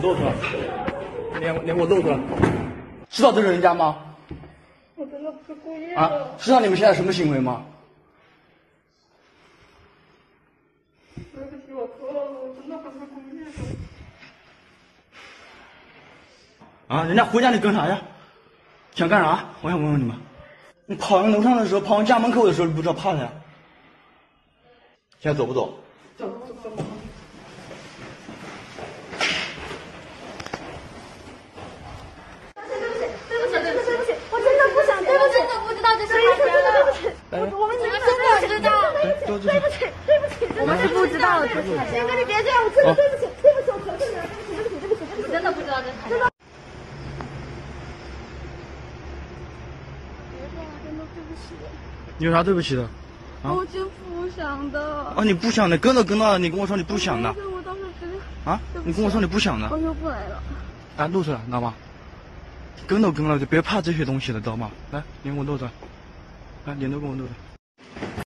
露出来，脸脸给我露出来，知道这是人家吗？我真的不是故意啊的。，知道你们现在什么行为吗？对不起，我错了，我真的不是故意的。啊，人家回家你跟啥呀？想干啥？我想问问你们，你跑完楼上的时候，跑完家门口的时候，你不知道怕啥呀？现在走不走走走。对不起，对不起，对不起，我真的不想，对不起，真的不知道这是他家的，对不起，我我们真的不知道，对不起，对不起，对不起，我们是不知道这是他家。哥，你别这样，我真的对不起，对不起，我求求你了，对不起，对不起，对不起，我真的不知道这是他家。别说了，真的对不起，有啥对不起的？啊我就不想的。啊，你不想的，跟都跟到了，你跟我说你不想的但是我当时觉得，啊？你跟我说你不想的我，就不来了。啊，露出来，知道吗？跟都跟了，就别怕这些东西了，知道吗？来，脸给我露出来，来，脸都给我露出来。